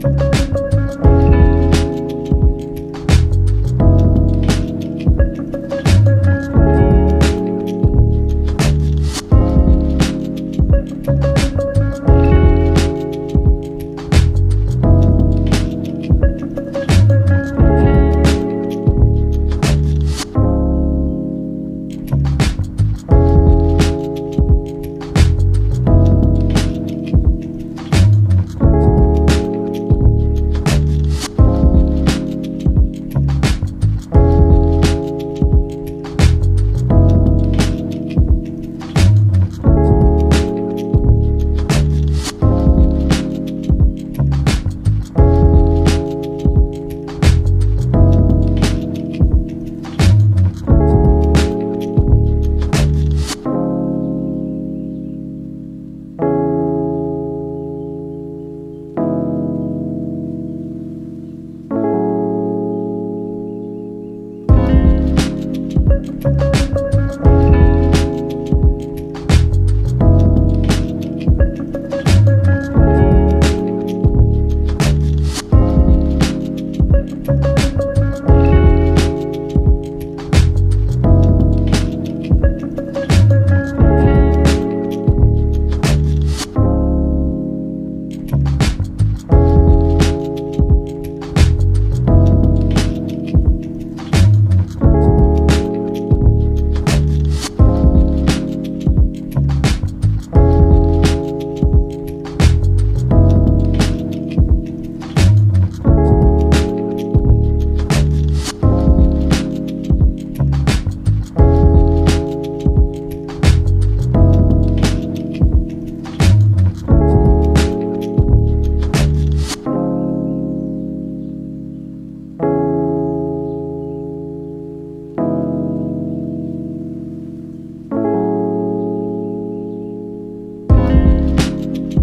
Bye.